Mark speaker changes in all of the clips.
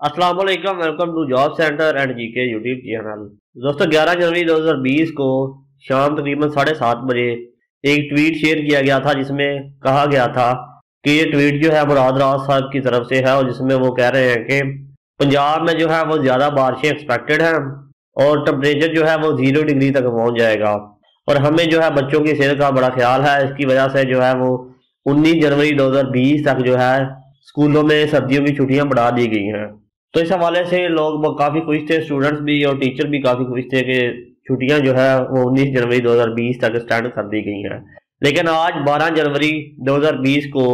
Speaker 1: السلام علیکم welcome to job centre and G K YouTube channel دوستو گیارہ جنوری دو ہزار بیس کو شام تقریباً ساڑھے سات بجے ایک ٹویٹ شیئر کیا گیا تھا جس میں کہا گیا تھا کہ یہ ٹویٹ جو ہے مراد راز صاحب کی طرف سے ہے اور جس میں وہ کہہ رہے ہیں کہ پنجاب میں جو ہے وہ زیادہ بارشیں ایکسپیکٹڈ ہیں اور ٹمپریچر جو ہے وہ زیرو ڈگری تک پہنچ جائے گا اور ہمیں جو ہے بچوں کی صحت کا بڑا خیال ہے اس کی وجہ سے جو ہے وہ انیس جنوری دو ہزار بیس تک جو ہے اسکولوں میں سردیوں کی چھٹیاں بڑھا دی گئی ہیں تو اس حوالے سے لوگ کافی خوش تھے اسٹوڈنٹس بھی اور ٹیچر بھی کافی خوش تھے کہ چھٹیاں جو ہے وہ انیس جنوری دو ہزار بیس تک اسٹینڈ کر دی گئی ہیں۔ لیکن آج بارہ جنوری دو ہزار بیس کو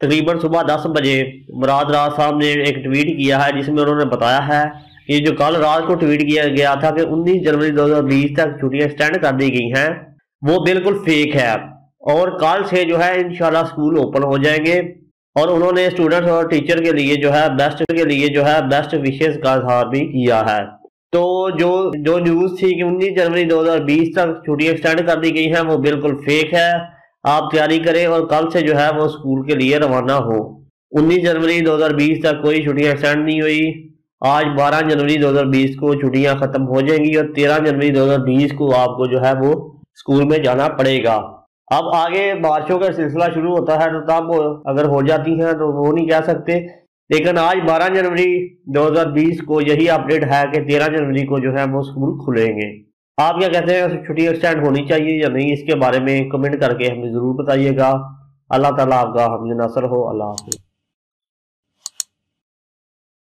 Speaker 1: تقریباً صبح دس بجے مراد راز صاحب نے ایک ٹویٹ کیا ہے جس میں انہوں نے بتایا ہے کہ جو کل رات کو ٹویٹ کیا گیا تھا کہ انیس جنوری دو ہزار بیس تک چھٹیاں اسٹینڈ کر دی گئی ہیں، وہ بالکل فیک ہے۔ اور کل سے جو ہے انشاءاللہ سکول اوپن ہو جائیں گے۔ اور انہوں نے اسٹوڈنٹ اور ٹیچر کے لیے جو ہے بیسٹ کے لیے جو ہے بیسٹ وشیز کا اظہار بھی کیا ہے۔ تو جو جو نیوز تھی کہ انیس جنوری دو ہزار بیس تک چھٹیاں ایکسٹینڈ کر دی گئی ہیں، وہ بالکل فیک ہے۔ آپ تیاری کریں اور کل سے جو ہے، وہ اسکول کے لیے روانہ ہو۔ انیس جنوری دو ہزار بیس تک کوئی چھٹیاں ایکسٹینڈ نہیں ہوئی۔ آج بارہ جنوری دو ہزار بیس کو چھٹیاں ختم ہو جائیں گی اور تیرہ جنوری دو ہزار بیس کو آپ کو جو ہے، وہ اسکول میں جانا پڑے گا۔ اب آگے بارشوں کا سلسلہ شروع ہوتا ہے تو تب اگر ہو جاتی ہیں تو وہ نہیں کہہ سکتے۔ لیکن آج بارہ جنوری دو ہزار بیس کو یہی اپڈیٹ ہے کہ تیرہ جنوری کو جو ہے وہ اسکول کھلیں گے۔ آپ کیا کہتے ہیں، چھٹی ایکسٹینڈ ہونی چاہیے یا نہیں؟ اس کے بارے میں کمنٹ کر کے ہمیں ضرور بتائیے گا۔ اللہ تعالیٰ آپ کا ہم نصر ہو، اللہ حافظ۔